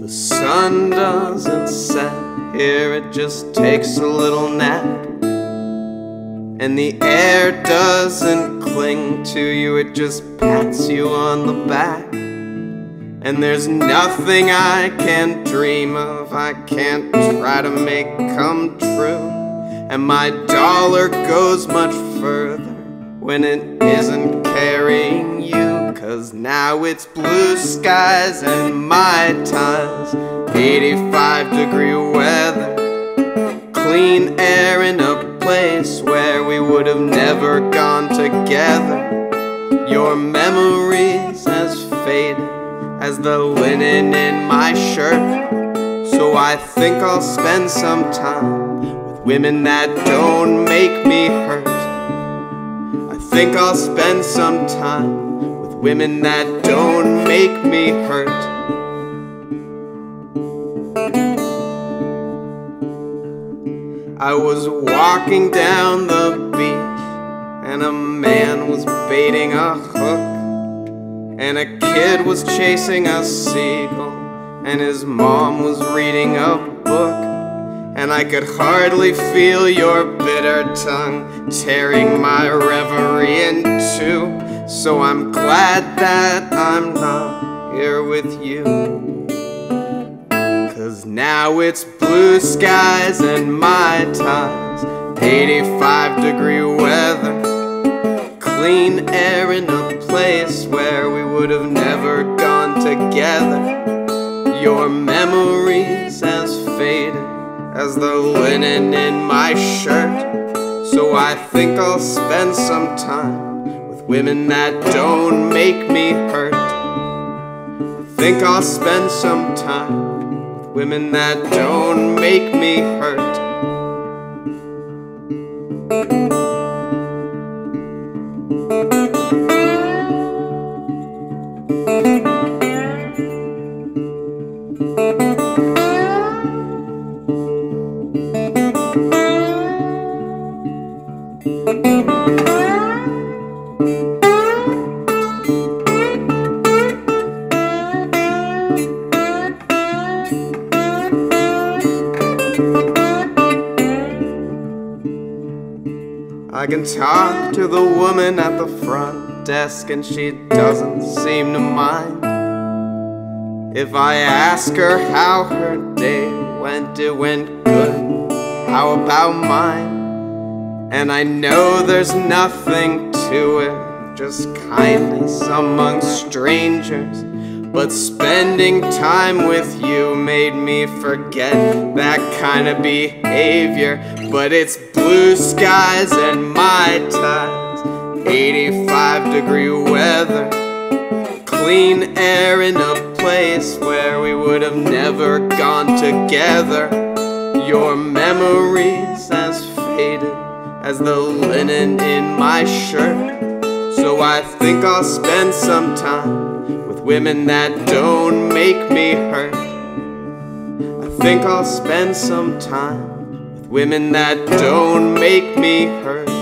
The sun doesn't set here, it just takes a little nap. And the air doesn't cling to you, it just pats you on the back. And there's nothing I can't dream of, I can't try to make come true. And my dollar goes much further when it isn't carrying you. Cause now it's blue skies and Mai Tais, 85 degree weather, clean air in a place where we would have never gone together. Your memories as faded as the linen in my shirt. So I think I'll spend some time with women that don't make me hurt. I think I'll spend some time women that don't make me hurt. I was walking down the beach and a man was baiting a hook and a kid was chasing a seagull and his mom was reading a book and I could hardly feel your bitter tongue tearing my reverie in two so I'm glad that I'm not here with you. Cause now it's blue skies and Mai Tais 85 degree weather. Clean air in a place where we would have never gone together. Your memories as faded as the linen in my shirt. So I think I'll spend some time women that don't make me hurt think I'll spend some time with women that don't make me hurt. I can talk to the woman at the front desk and she doesn't seem to mind. If I ask her how her day went, it went good. How about mine? And I know there's nothing to it, just kindness among strangers. But spending time with you made me forget that kind of behavior. But it's blue skies and Mai Tais, 85 degree weather, clean air in a place where we would have never gone together. Your memories as faded as the linen in my shirt. So I think I'll spend some time women that don't make me hurt. I think I'll spend some time with women that don't make me hurt.